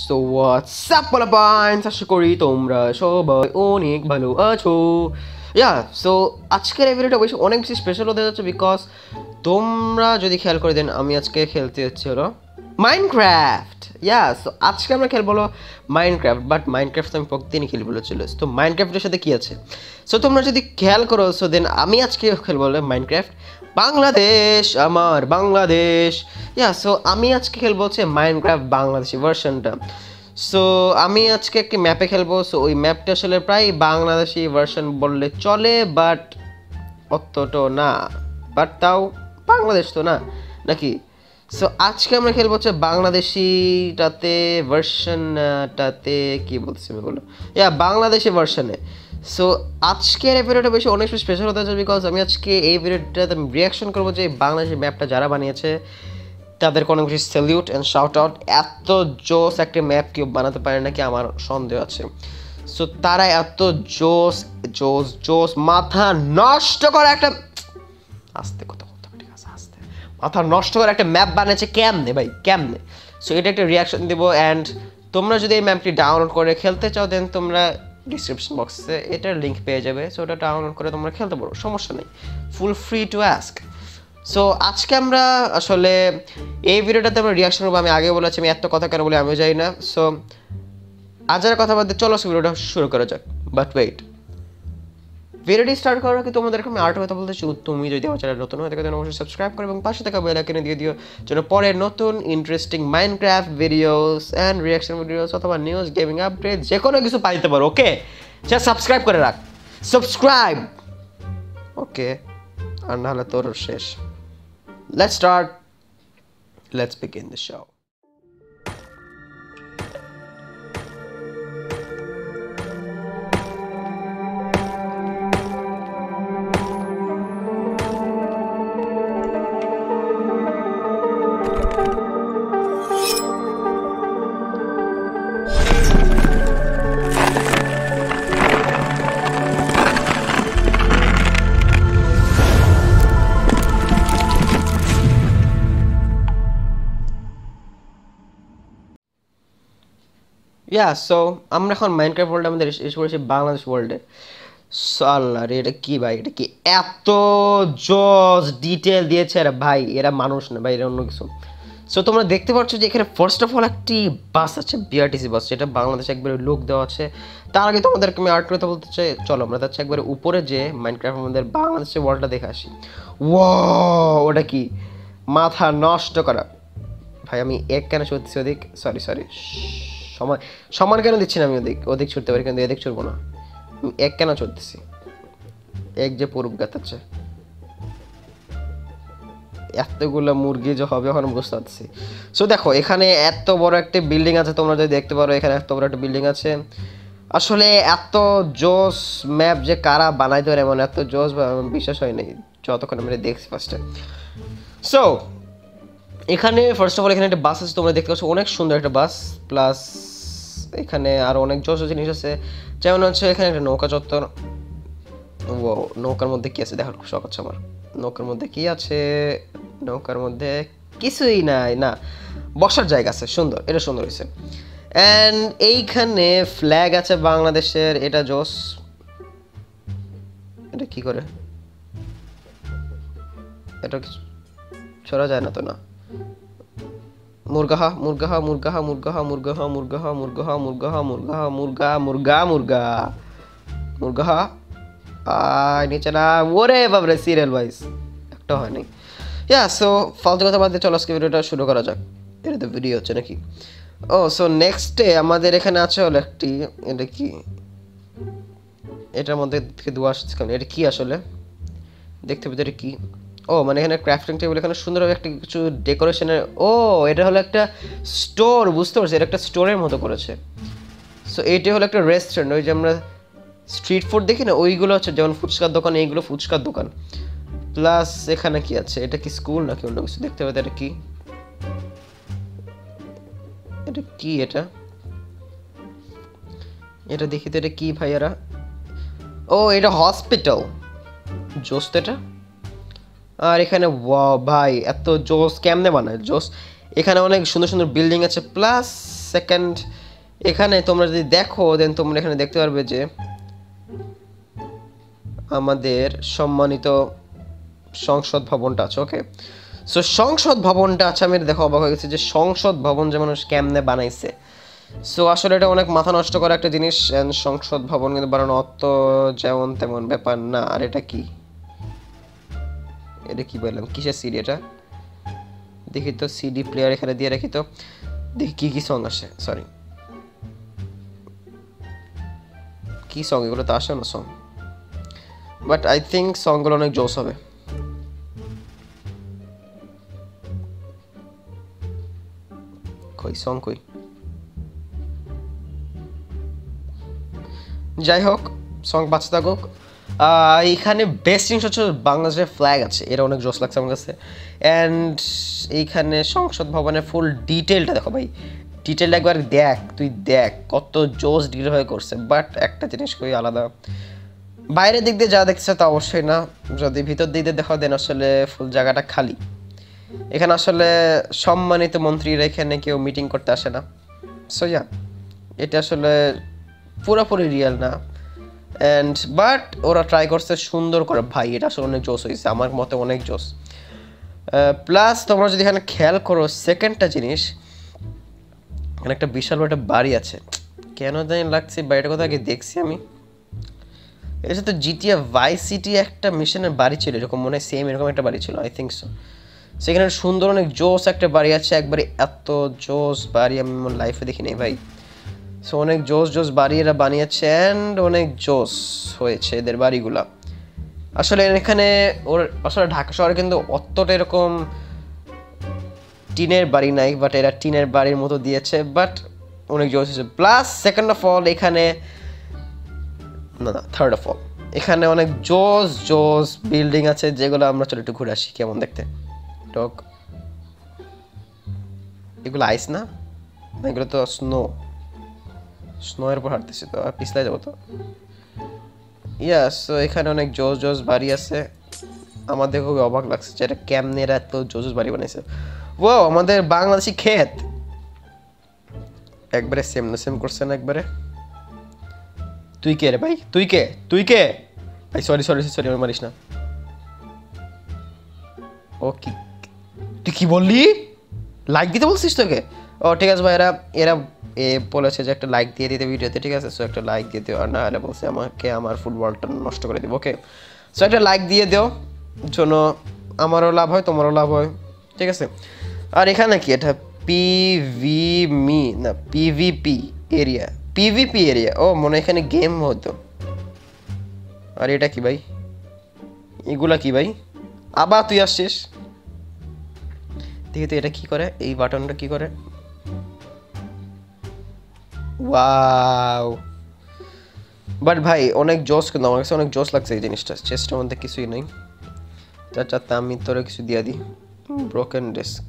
So WhatsApp বলা points আশা করি তোমরা সবাই অনেক ভালো আছো। ইয়া সো আজকের এই ভিডিওটা অনেক বেশি স্পেশাল হতে যাচ্ছে বিকজ তোমরা যদি খেয়াল করে দেন, আমি আজকে খেলতে হচ্ছে হলো মাইনক্রাফট ইয়া সো আজকে আমরা খেলব হলো মাইনক্রাফট বাট মাইনক্রাফট আমি প্রতিদিনই খেলি বলেছিল। তো মাইনক্রাফটের সাথে কী আছে? সো তোমরা যদি খেয়াল করো সো দেন আমি আজকে খেলব হলো মাইনক্রাফট বাংলাদেশ, আমার বাংলাদেশ। ইয়া সো আমি আজকে খেলব হচ্ছে মাইনক্রাফট বাংলাদেশি ভার্সনটা সো আমি আজকে একটি ম্যাপে খেলব। সো ওই ম্যাপটা আসলে প্রায় বাংলাদেশি ভার্সন বললে চলে বাট অতটা না। বাট তাও বাংলাদেশ তো না? নাকি? সো আজকে আমরা খেলব হচ্ছে বাংলাদেশিটাতে ভার্সনটাতে কি বলছি বলো ইয়া বাংলাদেশি ভার্সনে সো আজকের এই ভিডিওটা বেশি অনেক স্পেশাল হতে হচ্ছে বিকজ আমি আজকে এই ভিডিওটাতে আমি রিয়াকশন করব যে বাংলাদেশের ম্যাপটা যারা বানিয়েছে তাদের কোনো বেশি স্যালিউট অ্যান্ড শাউট আউট এত জোস একটা ম্যাপ কেউ বানাতে পারে নাকি আমার সন্দেহ আছে। সো তারা এত জোস জোস জোস, মাথা নষ্ট করে একটা আস্তে কথা বলতে হবে, ঠিক আছে আস্তে মাথা নষ্ট করে একটা ম্যাপ বানিয়েছে কেমনে ভাই, কেমনে? সো এটা একটা রিয়াকশন দেবো অ্যান্ড তোমরা যদি এই ম্যাপটি ডাউনলোড করে খেলতে চাও দেন তোমরা ডিসক্রিপশন বক্সে এটার লিঙ্ক পেয়ে যাবে। সো ওটা ডাউনলোড করে তোমরা খেলতে পারো, সমস্যা নেই। Feel free to ask so আজকে আমরা আসলে এই ভিডিওটাতে আমরা রিয়াকশন করব আমি আগে বলেছি, আমি এত কথা কেন বলে, আমিও জানি না। সো আজ আর কথা বলতে চলো ভিডিওটা শুরু করা যাক। বাট ওয়েট ভিডিওটি স্টার্ট করার আগে তোমাদেরকে আমি আর্ট কথা বলতে চাই। তুমি যদি আমার চ্যানেল নতুন হয়ে থাকে তাহলে অবশ্যই সাবস্ক্রাইব করো এবং পাশে থাকা বেল আইকনে দিয়ে দিও, যেন পরে নতুন interesting Minecraft videos and reaction videos অথবা নিউজ গেমিং আপডেট যে কোনো কিছু পাইতে পারো ওকে যা সাবস্ক্রাইব করে রাখ। সাবস্ক্রাইব ওকে আর নাহলে তোর শেষ। Let's start let's begin the show yeah so আমরা এখন মাইনক্রাফট ওয়ার্ল্ড আমাদের এসে পড়েছি বাংলাদেশ ওয়ার্ল্ডে আল্লাহ রে, এটা কি ভাই? এটা কি এত জজ ডিটেল দিয়েছে? এরা ভাই, এরা মানুষ না ভাই, এরা অন্য কিছু। সো তোমরা দেখতে পাচ্ছ যে এখানে ফার্স্ট অফ অল একটি বাস আছে বিআরটিসি বাস যেটা বাংলাদেশে একবারে লোক দেওয়া আছে। তার আগে তোমাদেরকে আমি আর্ট কথা বলতে চাই। চলো, আমরা যাচ্ছি একবারে উপরে যে মাইনক্রাফট আমাদের বাংলাদেশের ওয়ার্ল্ডটা দেখে আসি। ও ওটা কি? মাথা নষ্ট করা। ভাই, আমি এক কেন ছুটছি ওদিক সরি সরি সময় সমান কেন দিচ্ছি না আমি ওদিক ওদিক ছুটতে পারি? কিন্তু এদিক ছুটবো না। এক কেন ছুটতেছি? এক যে পূর্ব গাতাচ্ছে এতগুলো মুরগি যে হবে এখন বুঝতে পারছি সো দেখো, এখানে এত বড় একটা বিল্ডিং আছে, তোমরা যদি দেখতে পারো, এখানে এত বড় একটা বিল্ডিং আছে। আসলে এত জোস ম্যাপ যে কারা বানাইতে পারে, এমন এত জোস বিশ্বাস হয় নাই, যতক্ষণ আমরা দেখছি ফার্স্টে সো এখানে ফার্স্ট অফ অল এখানে একটা বাস আছে, তোমরা দেখতে পাচ্ছ, অনেক সুন্দর একটা বাস প্লাস এখানে আরও অনেক জস জিনিস আছে। যেমন হচ্ছে এখানে একটা নৌকা চত্বর। ও নৌকার মধ্যে কী আছে? দেখার শখ হচ্ছে আমার। নৌকার মধ্যে কি আছে? নৌকার মধ্যে কিছুই নাই, না। বসার জায়গা আছে, সুন্দর, এটা সুন্দর হয়েছে। অ্যান্ড এইখানে ফ্ল্যাগ আছে বাংলাদেশের, এটা জোস। এটা কি করে? এটা কিছু ছড়া যায় না তো, না? মুরগাহা মুরগাহা মুরগাহা মুরগাহা মুরগাহা মুরগাহা মুরগাহা মুরগাহা মুরগাহা, মুরগা মুরগা মুরগা। মুরগাহা নিচে না, ওরে বাবরে সিরিয়াল ওয়াইজ একটা হয় নাই ইয়া সো ফালতু কথা বাদ চলো, আজকে ভিডিওটা শুরু করা যাক। এটা তো ভিডিও হচ্ছে নাকি? ও সো নেক্সটে আমাদের এখানে আছে হলো একটি, এটা কি? এটার মধ্যে দোয়া আসছে এটা কি আসলে? দেখতে ভিতরে কি? ও মানে এখানে ক্রাফটিং টেবিল এখানে সুন্দরভাবে একটা কিছু ডেকোরেশনের ও, এটা হলো একটা স্টোর বুঝতে পারছি? এটা একটা স্টোরের মতো করেছে। সো এইটা হলো একটা রেস্টুরেন্ট ওই যে আমরা স্ট্রিট ফুড দেখি না, ওইগুলো হচ্ছে যেমন ফুচকার দোকান, এইগুলো ফুচকার দোকান। প্লাস এখানে কি আছে? এটা কি স্কুল নাকি অন্য কিছু? দেখতে পাবে এটা কি? এটা কি এটা? এটা দেখি তো, এটা কি ভাইয়ারা? ও, এটা হসপিটাল জোস্ত এটা? আর এখানে ভাই, এত জোস, কেমনে বানায়? জোস, এখানে অনেক সুন্দর সুন্দর বিল্ডিং আছে প্লাস সেকেন্ড এখানে তোমরা যদি দেখো দেন তোমরা এখানে দেখতে পারবে যে আমাদের সম্মানিত সংসদ ভবনটা আছে ওকে সো সংসদ ভবনটা আছে, আমি দেখো অবাক হয়ে গেছি যে সংসদ ভবন যে মানুষ কেমনে বানাইছে। সো আসলে এটা অনেক মাথা নষ্ট করা একটা জিনিস সংসদ ভবন কিন্তু বানানো অত যেমন তেমন ব্যাপার না, আর এটা কি? এটা কি বললাম? কিসের সিডি এটা? দেখি তো সিডি প্লেয়ার এখানে দিয়ে রাখি তো। দেখি কি কি সং আসে? সরি কি সং এগুলো তো আসে না সং বাট আই থিঙ্ক সংগুলো অনেক জোস হবে। কই সং কই? যাই হোক সং বাঁচতে থাকুক। এইখানে বেস্ট জিনিস হচ্ছে বাংলাদেশের ফ্ল্যাগ আছে। এটা অনেক জোস লাগছে আমার কাছে। অ্যান্ড এইখানে সংসদ ভবনের ফুল ডিটেলটা দেখো ভাই। ডিটেলটা একবার দেখ, তুই দেখ কত জোস ডিটেল হয়ে করছে। বাট একটা জিনিস খুবই আলাদা। বাইরের দিক দিয়ে যা দেখছে তা অবশ্যই না। যদি ভিতর দিক দিয়ে দেখা দেন আসলে ফুল জায়গাটা খালি। এখানে আসলে সম্মানিত মন্ত্রীরা এখানে কেউ মিটিং করতে আসে না। সো ইয়া এটা আসলে পুরোপুরি রিয়েল না। অ্যান্ড বাট ওরা ট্রাই করছে সুন্দর করে। ভাই, এটা আসলে অনেক জোস হয়েছে আমার মতে অনেক জোস। প্লাস তোমরা যদি এখানে খেয়াল করো সেকেন্ডটা জিনিস, এখানে একটা বিশাল বড় একটা বাড়ি আছে। কেন জানি লাগছে বাড়িটা কোথাও আগে দেখছি আমি। এটা সাথে জিটিএ ভাই সিটি একটা মিশনের বাড়ি ছিল, এরকম মনে হয় সেম এরকম একটা বাড়ি ছিল আই থিঙ্ক সো সেখানে সুন্দর অনেক জোস একটা বাড়ি আছে, একবারে এত জোস বাড়ি আমি আমার লাইফে দেখিনি, ভাই। সো অনেক জোস জোস বাড়ি এরা বানিয়েছে অ্যান্ড অনেক জোস হয়েছে এদের বাড়িগুলা। আসলে এখানে ওর, আসলে ঢাকা শহরে কিন্তু অতটা এরকম টিনের বাড়ি নাই বাট এরা টিনের বাড়ির মতো দিয়েছে বাট অনেক জোস হয়েছে। প্লাস সেকেন্ড অফ অল এখানে না না থার্ড অফ অল এখানে অনেক জোস জোস বিল্ডিং আছে, যেগুলো আমরা চলো একটু ঘুরে আসি, কেমন দেখতে? টক এগুলো আইস না? এগুলো তো স্নো স্নোয়ের উপর হাঁটতেছি তো আর পিছলে যাব তো। ইয়াস তো এখানে অনেক জোস জোস বাড়ি আছে। আমাদের খুবই অবাক লাগছে যে এটা কেমনে এত জোস জোস বাড়ি বানাইছে। ও আমাদের বাংলাদেশি ক্ষেত। একবারে সেম না সেম করছে না একবারে। তুই কে রে ভাই? তুই কে? তুই কে? ভাই সরি সরি সরি আমার মারিস না। ও কি? তুই কি বললি? লাইক দিতে বলছিস তোকে? ও, ঠিক আছে ভাই, এরা এরা, এ বলেছে যে একটা লাইক দিয়ে দিতে ভিডিওতে ঠিক আছে? সো একটা লাইক দিয়ে দিও। আর না হলে বলছে আমাকে আমার ফুটবলটা নষ্ট করে দিব ওকে সো একটা লাইক দিয়ে দিও, জন্য আমারও লাভ হয়, তোমারও লাভ হয়, ঠিক আছে? আর এখানে কি? এটা পিভি মি না পিভিপি এরিয়া পিভিপি এরিয়া ও, মনে এখানে গেম হতো। আর এটা কি ভাই? এগুলা কি ভাই? আবার তুই আসছিস? দেখি তো এটা কি করে? এই বাটনটা কি করে? ওয়াও বাট ভাই, অনেক জোস কিন্তু আমার কাছে অনেক জোস লাগছে এই জিনিসটা। চেস্টের মধ্যে কিছুই নেই। চাচা আমি তোরা কিছু দিয়ে দিই। ব্রোকেন ডেস্ক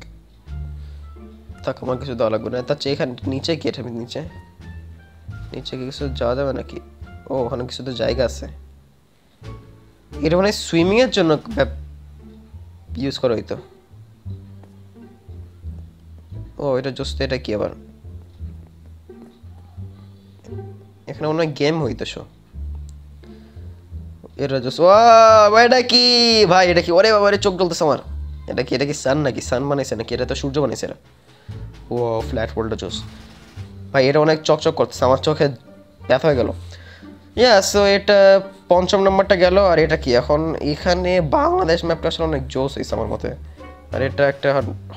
থাক, আমার কিছু দেওয়া লাগবে না। চেয়ে এখানে, নিচে কি এটা আমি নিচে? নিচে কি কিছু যাওয়া যাবে নাকি? ও, ওখানে কিছু তো জায়গা আছে। এটা মানে সুইমিংয়ের জন্য ইউজ করা হইতো। ও, এটা জোস্ত এটা কি আবার? এখানে মনে গেম হইতো শো এটা জোস এটা কি? ভাই, এটা কি? ওরে বাবা রে চোখ জ্বলতেছে আমার। এটা কি এটা কি সান নাকি? সান বানাইছে নাকি? এটা তো সূর্য বানাইছে এটা। ও ফ্ল্যাট ফোল্ডটা জোস ভাই, এটা অনেক চকচক করতেছে। আমার চোখে ব্যথা হয়ে গেল। ইয়া সো এটা পঞ্চম নম্বরটা গেল। আর এটা কি? এখন এখানে বাংলাদেশ ম্যাপটা আসলে অনেক জোস হয়েছে আমার মতে। আর এটা একটা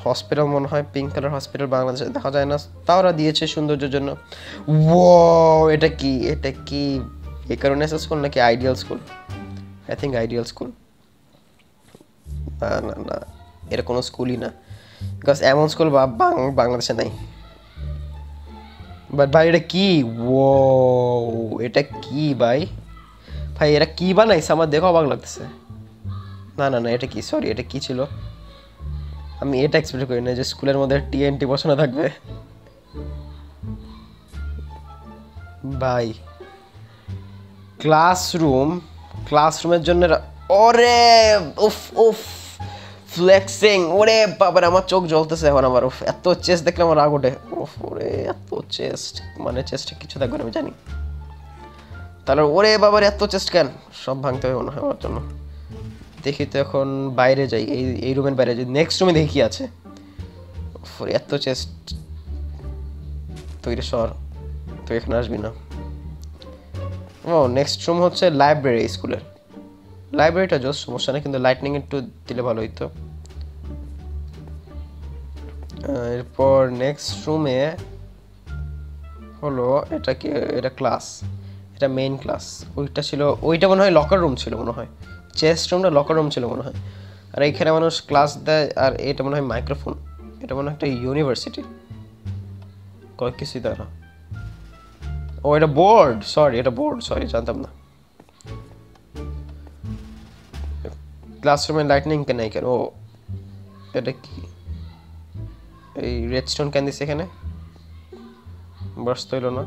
হসপিটাল মনে হয় পিঙ্ক কালার হসপিটাল বাংলাদেশে দেখা যায় না। তাও ওরা দিয়েছে সৌন্দর্যের জন্য। ও এটা কি? এটা কি এই কারণে স্কুল নাকি ideal school I think ideal school না না না এটা কোনো স্কুলই না। বিকজ এমন স্কুল বাংলাদেশে নাই। বাট ভাই, এটা কি? ও এটা কি ভাই? ভাই এটা কি বানাইছে? আমার দেখো অবাক লাগতেছে। না না না, এটা কি? সরি এটা কি ছিল? আমি এটা এক্সপেক্ট করি না যে স্কুলের মধ্যে টিএনটি বসানো থাকবে। ভাই ক্লাসরুম ক্লাসরুমের জন্য ওরে উফ উফ ফ্লেক্সিং ওরে বাবার আমার চোখ জ্বলতেছে এখন আমার উফ, এত চেস্ট দেখলে আমার রাগ ওঠে। উফ, ওরে এত চেস্ট মানে চেস্টে কিছু থাকবে না আমি জানি। তাহলে ওরে বাবার এত চেস্ট কেন? সব ভাঙতে হবে মনে হয় আমার জন্য। দেখি তো এখন বাইরে যাই, এই এই রুমের বাইরে যাই। নেক্সট রুমে দেখি কি আছে। এত চেস্ট তুই তৈরি সর, তুই এখানে আসবি না। ও নেক্সট রুম হচ্ছে লাইব্রেরি স্কুলের লাইব্রেরিটা জোস সমস্যা নেই, কিন্তু লাইটনিং একটু দিলে ভালো হইতো। এরপর নেক্সট রুমে হলো, এটা কি, এটা ক্লাস এটা মেইন ক্লাস ওইটা ছিল, ওইটা মনে হয় লকার রুম ছিল, মনে হয়। চেস্ট রুমটা লকার রুম ছিল মনে হয়। আর এইখানে মানুষ ক্লাস দেয়, আর এটা মনে হয় মাইক্রোফোন এটা মনে হয় একটা ইউনিভার্সিটি কয়েক কিছুই না। ও, এটা বোর্ড সরি এটা বোর্ড সরি জানতাম না। ক্লাসরুমে লাইটনিং কেন কেন ও, এটা কি? এই রেডস্টোন কেন দিছে এখানে? বাস তো না।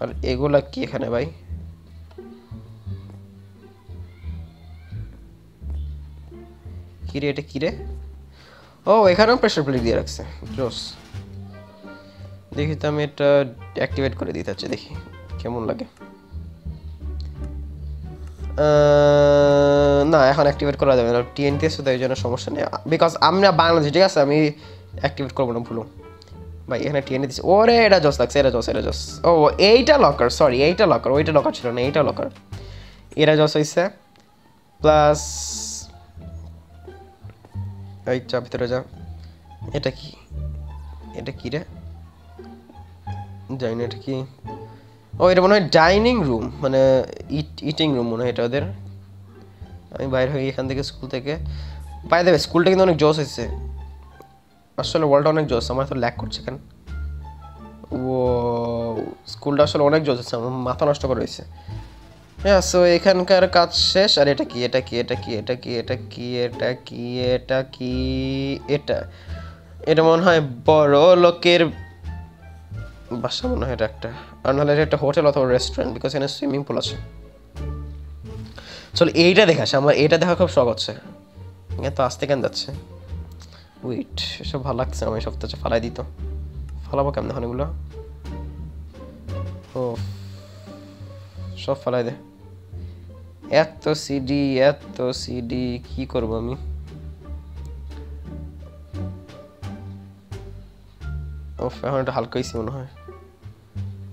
আর এগুলা কি এখানে ভাই? কিরে, এটা কিরে? ও, এখানেও প্রেশার প্লেট দিয়ে রাখছে। জোস। দেখি তো আমি এটা অ্যাক্টিভেট করে দিতে হচ্ছে দেখি কেমন লাগে। না, এখন অ্যাক্টিভেট করা যাবে না। টিএনটি আছে তো এই জন্য সমস্যা নেই। বিকজ আমরা বাংলাদেশ, ঠিক আছে? আমি অ্যাক্টিভেট করব না ভুলো ভাই, এখানে টিএনটি দিচ্ছে। ওরে, এটা জস লাগছে, এটা জস এটা জস। ও এইটা লকার সরি এইটা লকার ওইটা লকার ছিল না, এইটা লকার এটা জস হয়েছে প্লাস এই, চা ভিতরে যা। এটা কি? এটা কি রে? জানি এটা কি? ও, এটা মনে হয় ডাইনিং রুম মানে ইট, ইটিং রুম মনে হয় এটা ওদের। আমি বাইরে হয়ে এখান থেকে স্কুল থেকে। বাই দেবে স্কুলটা কিন্তু অনেক জোস হয়েছে। আসলে ওয়ার্ল্ডটা অনেক জোস আমার তো ল্যাক করছে কেন? ও, স্কুলটা আসলে অনেক জোস হচ্ছে আমার মাথা নষ্ট করে রয়েছে হ্যাঁ সো এখানকার কাজ শেষ, আর এটা কি এটা কি এটা কি এটা কি এটা কি এটা কি এটা কি, এটা। এটা মনে হয় বড় লোকের বাসা মনে হয় এটা একটা। আর নাহলে এটা একটা হোটেল অথবা রেস্টুরেন্ট বিকজ এখানে সুইমিং পুল আছে। চলো এইটা দেখাস, আমার এইটা দেখা খুব শখ হচ্ছে। এখানে তো আসতে কেন যাচ্ছে? উইট এসব ভালো লাগছে আমি সব তো ফালাই দিত ফালাবো কেমন এগুলো? ও সব ফালাই দে। এত সিডি এত সিডি কি করব আমি? ও এখন একটা হালকা ইসি মনে হয়।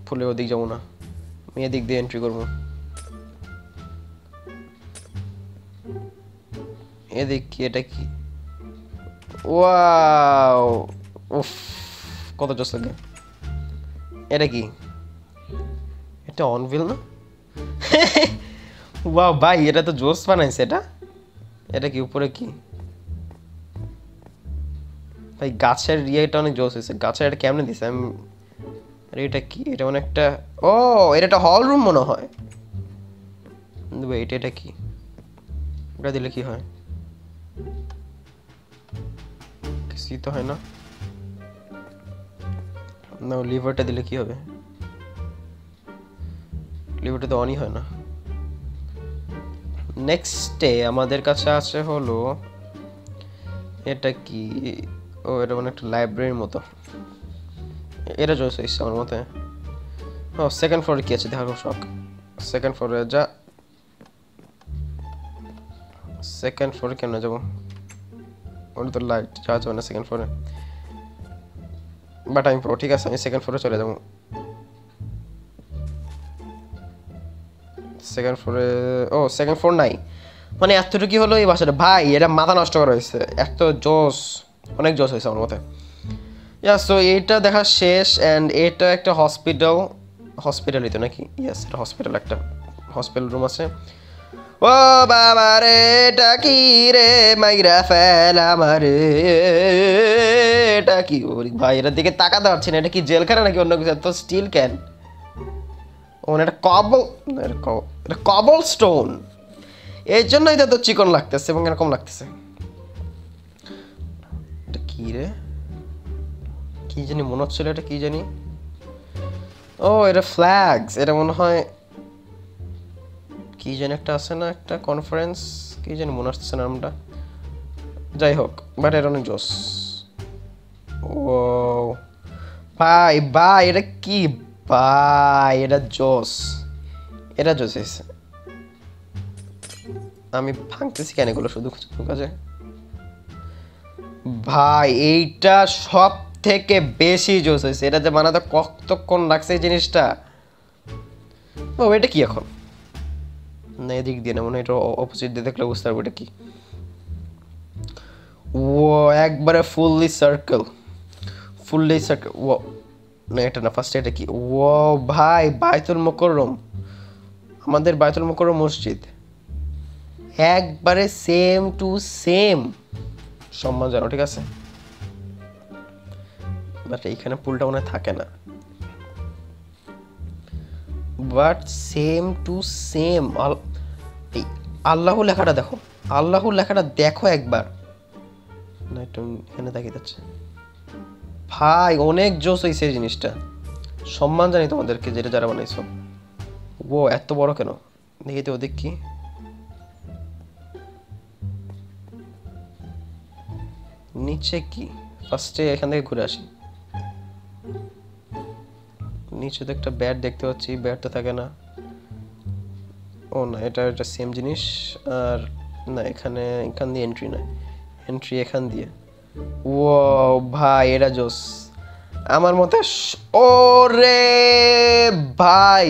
ফুলে ওদিক যাব না। আমি এদিক দিয়ে এন্ট্রি করব। এদিক কি, এটা কি? ওয়াও! উফ, কত জোস লাগে। এটা কি? এটা অনভিল না? ওয়াও ভাই, এটা তো জোস বানাইছে, এটা? এটা কি, উপরে কি? ভাই, গাছের ইয়েটা অনেক জোস হয়েছে। গাছের এটা কেমনে দিছে? আমি আরে, এটা কি? এটা মানে একটা ও, এটা একটা হল রুম মনে হয়। এটা এটা কি? ওটা দিলে কি হয়? কিছুই তো হয় না। না লিভারটা দিলে কি হবে? লিভারটা তো অনই হয় না। নেক্সটে আমাদের কাছে আছে হলো, এটা কি? ও, এটা মানে একটা লাইব্রেরির মতো। এটা জোস হয়েছে আমার মতে ও সেকেন্ড ফ্লোরে কি আছে? দেখার শখ সেকেন্ড ফ্লোরে যা। সেকেন্ড ফ্লোরে কেমনে যাব? ওটা তো লাইট যাওয়া যাবে না সেকেন্ড ফ্লোরে বাট আমি ঠিক আছে? আমি সেকেন্ড ফ্লোরে চলে যাব। সেকেন্ড ফ্লোরে ও সেকেন্ড ফ্লোর নাই। মানে এতটুকু হলো এই বাসাটা। ভাই, এটা মাথা নষ্ট করা হয়েছে। এত জোস। অনেক জোস হয়েছে আমার মতে। ইয়াস সো এইটা দেখা শেষ অ্যান্ড এটা একটা হসপিটাল হসপিটালই তো নাকি? ইয়েস এটা হসপিটাল একটা হসপিটাল রুম আছে। ও বাবা রে, এটা কি রে? মাইরা ফেল আমারে। এটা কি? ভাই, এটার দিকে তাকাতে পারছি না। এটা কি জেলখানা নাকি অন্য কিছু? তো স্টিল ক্যান ও এটা কবল এটা কবল স্টোন এই জন্যই তো চিকন লাগতেছে এবং এরকম লাগতেছে। এটা কি রে? কি জানি মনে হচ্ছিল এটা কি জানি? ও, এটা ফ্ল্যাগস এটা মনে হয় কি জানি একটা আছে না একটা কনফারেন্স কি জানি মনে হচ্ছে নামটা। যাই হোক বাট এটা অনেক জোস ও ভাই ভাই, এটা কি ভাই এটা জোস। এটা জোস আমি ভাঙতেছি কেন এগুলো শুধু কাজে ভাই, এইটা সব থেকে বেশি জোস হয়েছে। এটা যে বানাতে কতক্ষণ লাগছে এই জিনিসটা? ও, এটা কি এখন? না, এদিক দিয়ে না, মনে হয় এটা অপোজিট দিয়ে দেখলে বুঝতে পারব এটা কি। ও, একবারে ফুললি সার্কেল ফুললি সার্কেল ও না, এটা না ফার্স্ট এটা কি? ও ভাই, বায়তুল মোকরম আমাদের বায়তুল মোকরম মসজিদ। একবারে সেম টু সেম সম্মান জানো, ঠিক আছে? বাট এইখানে পুলটা মনে থাকে না। বাট সেম টু সেম এই আল্লাহ লেখাটা দেখো। আল্লাহ লেখাটা দেখো একবার। না, একটু এখানে তাকিয়ে যাচ্ছে। ভাই, অনেক জোস হয়েছে এই জিনিসটা। সম্মান জানি তোমাদেরকে যেটা যারা বানাইছো। ও এত বড় কেন? দেখি তো ওদিক কি। নিচে কি? ফার্স্টে এখান থেকে ঘুরে আসি। নিচে তো একটা ব্যাট দেখতে পাচ্ছি ব্যাট তো থাকে না। ও না, এটা একটা সেম জিনিস। আর না, এখানে, এখান দিয়ে এন্ট্রি নয় এন্ট্রি এখান দিয়ে। ও ভাই, এটা জোস। আমার মতে ওরে ভাই,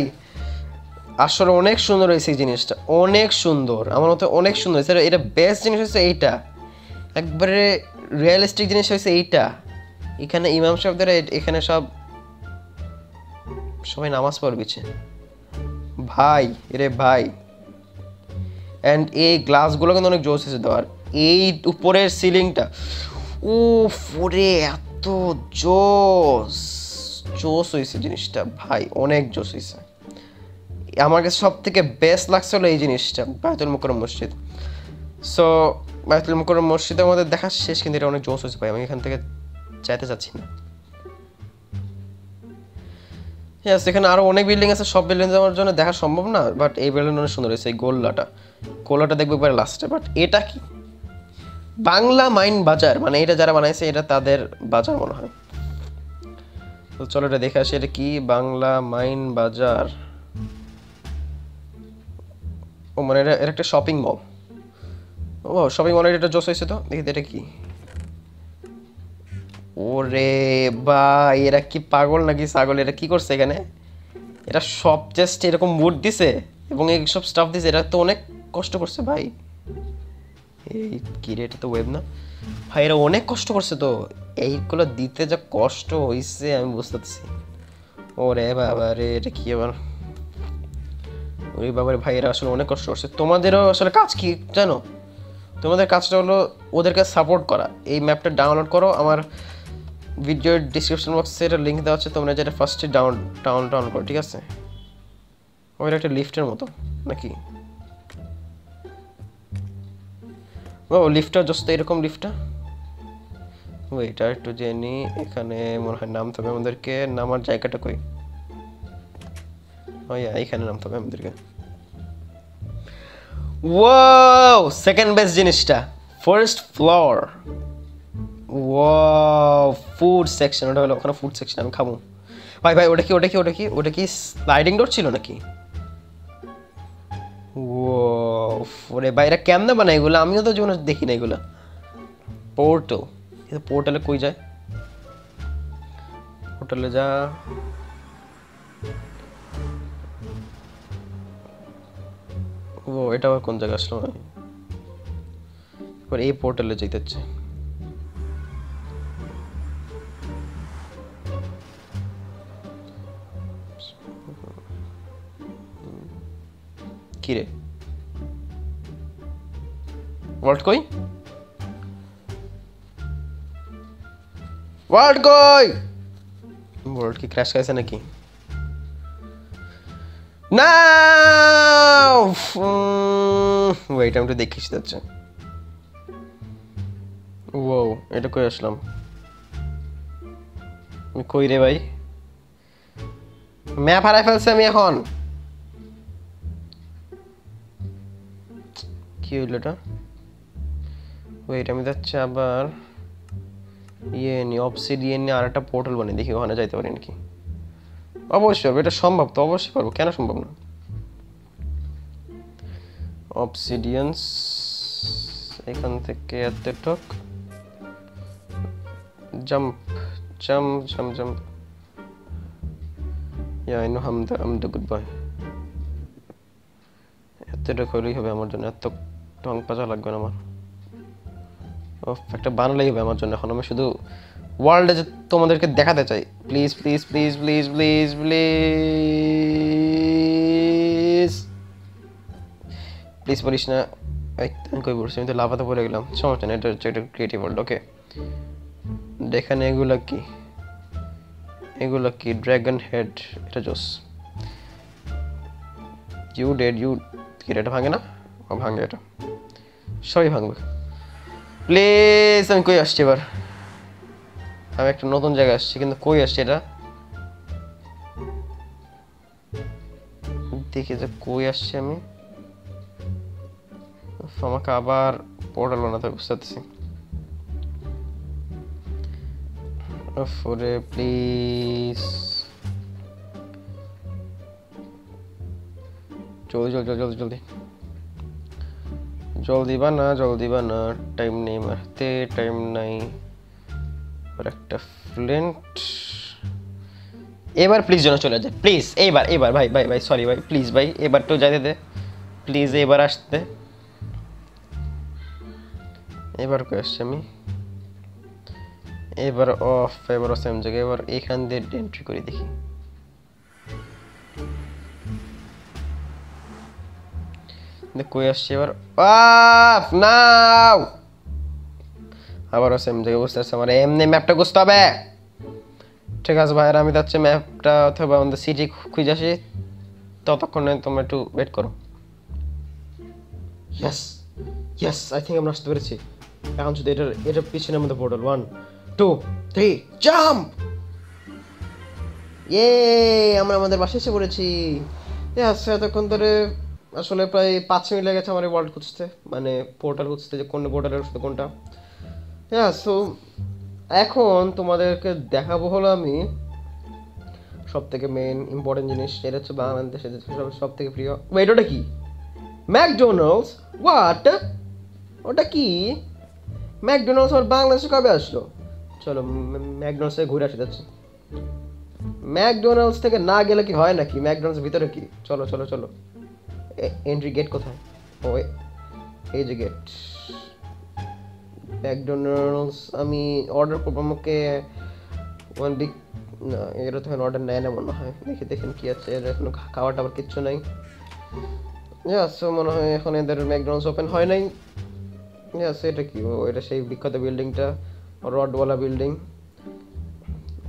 আসলে অনেক সুন্দর হয়েছে এই জিনিসটা, অনেক সুন্দর। আমার মতে অনেক সুন্দর হয়েছে। এটা বেস্ট জিনিস হচ্ছে এইটা। একবারে রিয়েলিস্টিক জিনিস হয়েছে এইটা। এখানে ইমাম সাহেবদের এখানে সব সবাই নামাজ পড়বিছে ভাই, রে ভাই। অ্যান্ড এই গ্লাসগুলো কিন্তু অনেক জোস হয়েছে দেওয়ার। এই উপরের সিলিংটা ও ফোরে এত জোস। জোস হয়েছে জিনিসটা, ভাই, অনেক জোস হয়েছে আমার কাছে সব থেকে বেস্ট লাগছে হলো এই জিনিসটা, বায়তুল মুকরম মসজিদ। সো বায়তুল মুকরম মসজিদের মধ্যে দেখা শেষ, কিন্তু এটা অনেক জোস হয়েছে ভাই, আমি এখান থেকে চাইতে চাচ্ছি না। হ্যাঁ এখানে আরও অনেক বিল্ডিং আছে, সব বিল্ডিং আমার জন্য দেখা সম্ভব না বাট এই বিল্ডিং অনেক সুন্দর হয়েছে এই গোল্লাটা। গোল্লাটা দেখবে একবার লাস্টে বাট এটা কি বাংলা মাইন বাজার মানে এটা যারা বানাইছে, এটা তাদের বাজার মনে হয়। তো চলো এটা দেখে আসি, এটা কি? বাংলা মাইন বাজার। ও মানে এটা এটা একটা শপিং মল ও শপিং মলের এটা জোস হয়েছে তো? দেখি, এটা কি? ওরে ভাই, এরা কি পাগল নাকি ছাগল? এরা কি করছে এখানে? এরা সব জাস্ট এরকম মুড দিছে এবং এই সব স্টাফ দিছে। এরা তো অনেক কষ্ট করছে ভাই। এই কি রে এটা তো ওয়েব না। ভাই, এরা অনেক কষ্ট করছে তো। এইগুলো দিতে যা কষ্ট হইছে, আমি বুঝতে পারছি ওরে বাবা রে, এটা কি আবার? ওরে বাবা রে, ভাই, এরা আসলে অনেক কষ্ট করছে। তোমাদেরও আসলে কাজ কি জানো? তোমাদের কাজটা হলো ওদেরকে সাপোর্ট করা। এই ম্যাপটা ডাউনলোড করো। আমার ভিডিওর ডিসক্রিপশন বক্সে এটা লিঙ্ক দেওয়া আছে, তোমরা যেটা ফার্স্টে ডাউন ডাউন ডাউন করো, ঠিক আছে? ওইটা একটা লিফটের মতো, নাকি? ও লিফটটা জাস্ট এরকম লিফটটা ওইটা একটু জেনি এখানে মনে হয় নামতে হবে আমাদেরকে। নামার জায়গাটা কই? ও ইয়া এখানে নামতে হবে আমাদেরকে। ওয়াও সেকেন্ড বেস্ট জিনিসটা। First floor wow food section ওটা হলো ওখানে ফুড সেকশন আমি খাব। ভাই ভাই, ওটা কি ওটা কি ওটা কি ওটা কি স্লাইডিং ডোর ছিল নাকি? ওরে ভাই, এরা কেমনে বানায় এগুলো? আমিও তো জীবনে দেখি না এগুলো। পোর্টাল পোর্টালে কই যায়? পোর্টালে যা। ও, এটা আবার কোন জায়গায় আসলো? এবার এই পোর্টালে যেতে হচ্ছে। কিরে ওয়ার্ল্ড কই ওয়ার্ল্ড কই ওয়ার্ল্ড কি ক্র্যাশ খাইছে নাকি না ওয়েট আমি একটু দেখিস যাচ্ছে ও এটা কই আসলাম কই রে ভাই ম্যাপ হারাই ফেলছে আমি এখন কি হইল এটা ওয়েট আমি যাচ্ছে আবার ইয়ে নি অবসিডিয়ান নিয়ে আরেকটা পোর্টাল বানিয়ে দেখি, ওখানে যাইতে পারি নাকি? অবশ্যই পারব এটা সম্ভব তো, অবশ্যই পারব, কেন সম্ভব না? অবসিডিয়ান্স এখান থেকে এতটুক jump jump jump jump yeah I know hmm the um the good boy এতটুক হলেই হবে আমার জন্য, এত ঢং পাজা লাগবে না আমার। একটা বানালেই হবে আমার জন্য। এখন আমি শুধু ওয়ার্ল্ডে যে তোমাদেরকে দেখাতে চাই। Please please please please please please please বলিস না। আমি কই বলছি আমি তো লাফাতে পড়ে গেলাম। সমস্যা নেই, এটা হচ্ছে এটা ক্রিয়েটিভ ওয়ার্ল্ড ওকে দেখেন এগুলো কি? এগুলো কি? ড্র্যাগন হেড এটা জোস। ইউ ডেড ইউ কি এটা ভাঙে না? ভাঙে এটা। সবই ভাঙবে। প্লিজ আমি কই আসছি এবার? আমি একটা নতুন জায়গায় আসছি কিন্তু কই আসছি এটা? দেখি যে কই আসছি আমি। আমাকে আবার পোর্টাল বানাতে হবে, বুঝতে পারতেছি ওরে প্লিজ জলদি জলদি জলদি জলদি জলদি বানা জলদি বানা টাইম নেই মারতে টাইম নাই। আর একটা ফ্লেন্ট এবার প্লিজ যেন চলে যায়। প্লিজ এইবার এবার, ভাই ভাই ভাই সরি ভাই প্লিজ ভাই, এবার তো যাইতে দে। প্লিজ এবার আসতে। এবার কই আসছি আমি? এবার অফ এবার সেম জায়গায়, এবার এখান দিয়ে এন্ট্রি করে দেখি। কই আসছে এবার? আফ নাও! আবারও সেম জায়গায় বুঝতে পারছি আমার। এমনি ম্যাপটা বুঝতে হবে। ঠিক আছে ভাইয়ের, আমি যাচ্ছি ম্যাপটা অথবা আমাদের সিটি খুঁজে আসি। ততক্ষণে তোমরা একটু ওয়েট করো। ইয়েস ইয়েস আই থিঙ্ক আমরা আসতে পেরেছি। এখন শুধু এটার এটার পিছনের মধ্যে portal one two three jump ইয়ে আমরা আমাদের বাসায় এসে পড়েছি। ইয়েস এতক্ষণ ধরে আসলে প্রায় পাঁচ মিনিট লেগেছে আমার ওয়ার্ল্ড খুঁজতে মানে পোর্টাল খুঁজতে যে কোন পোর্টালের সাথে কোনটা। হ্যাঁ সো এখন তোমাদেরকে দেখাবো হলো আমি সব থেকে মেন ইম্পর্টেন্ট জিনিস এটা হচ্ছে বাংলাদেশের সব থেকে প্রিয়। ওয়েট ওটা কি? ম্যাকডোনাল্ডস হোয়াট ওটা কি? ম্যাকডোনাল্ডস আমার বাংলাদেশে কবে আসলো? চলো ম্যাকডোনাল্ডসে ঘুরে আসে, যাচ্ছে। ম্যাকডোনাল্ডস থেকে না গেলে কি হয় নাকি? ম্যাকডোনাল্ডস ভিতরে কি? চলো চলো চলো। এন্ট্রি গেট কোথায়? ও এ- এই যে গেট ম্যাকডোনাল্ডস আমি অর্ডার করব আমাকে ওয়ান বিগ না এরা তো অর্ডার নেয় না মনে হয়। দেখি, দেখেন কি আছে। এর এখনও খা- খাওয়ার টাবার কিচ্ছু নাই। সো মনে হয় এখন এদের ম্যাকডোনাল্ডস ওপেন হয় নাই। ইয়াস এটা কি? ও, এটা সেই বিখ্যাত বিল্ডিংটা রডওয়ালা বিল্ডিং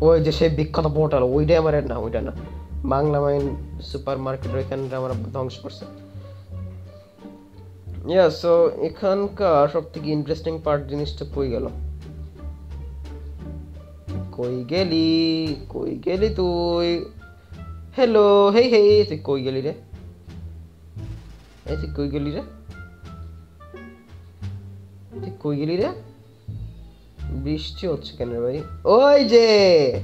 ওই যে সেই বিখ্যাত পোর্টাল ওইটাই আমার না ওইটা না বাংলা মাইন সুপার মার্কেট ওইখানটা আমরা ধ্বংস করছে। ইয়া সো এখানকার সব থেকে ইন্টারেস্টিং পার্ট জিনিসটা কই গেল? কই গেলি? কই গেলি তুই? হ্যালো হেই হেই তুই কই গেলি রে? এই তুই কই গেলি রে? তুই কই গেলি রে? বৃষ্টি হচ্ছে কেন ভাই? ওই যে!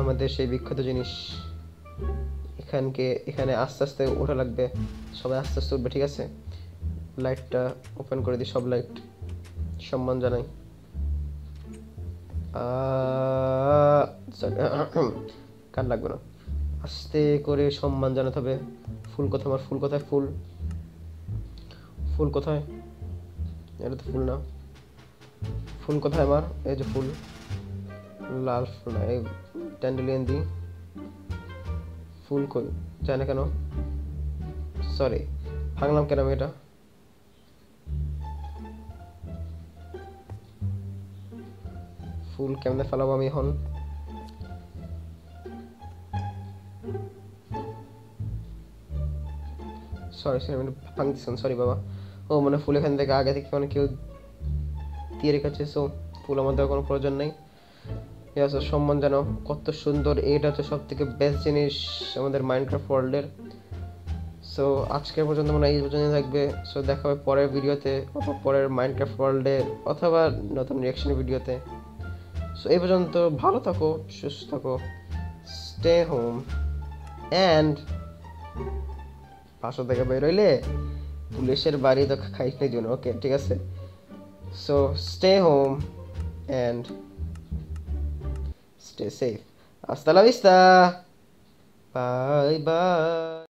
আমাদের সেই বিখ্যাত জিনিস। এখানকে, এখানে আস্তে আস্তে ওঠা লাগবে। সবাই আস্তে আস্তে উঠবে, ঠিক আছে? লাইটটা ওপেন করে দিই, সব লাইট সম্মান জানাই। কার লাগবে না। আস্তে করে সম্মান জানাতে হবে। ফুল কথা আমার, ফুল কোথায় ফুল। ফুল কোথায়? এটা তো ফুল না। ফুল কোথায় আমার? এই যে ফুল। লাল ফুল না এই ট্যান্ডেলিয়ান দিই ফুল কই? যায় না কেন? সরি ভাঙলাম কেন আমি এটা ফুল কেমনে ফেলাবো আমি এখন? সরি সরি আমি ভাঙতেছেন সরি বাবা। ও মানে ফুল এখান থেকে আগে থেকে মানে কেউ দিয়ে রেখেছে সো ফুল আমার দেওয়ার কোনো প্রয়োজন নেই। ইয়াস সম্মান জানাও কত সুন্দর এটা হচ্ছে সব থেকে বেস্ট জিনিস আমাদের মাইনক্রাফট ওয়ার্ল্ডের সো সো আজকের পর্যন্ত মনে হয় এই পর্যন্ত থাকবে। সো দেখা হবে পরের ভিডিওতে, অথবা পরের মাইনক্রাফট ওয়ার্ল্ডে অথবা নতুন রিয়াকশন ভিডিওতে। সো এই পর্যন্ত ভালো থাকো, সুস্থ থাকো স্টে হোম অ্যান্ড বাসা থেকে বেরোইলে পুলিশের বাড়ি তো খাইস নাই জন্য ওকে ঠিক আছে? So stay home and Stay safe. Hasta la vista. Bye bye.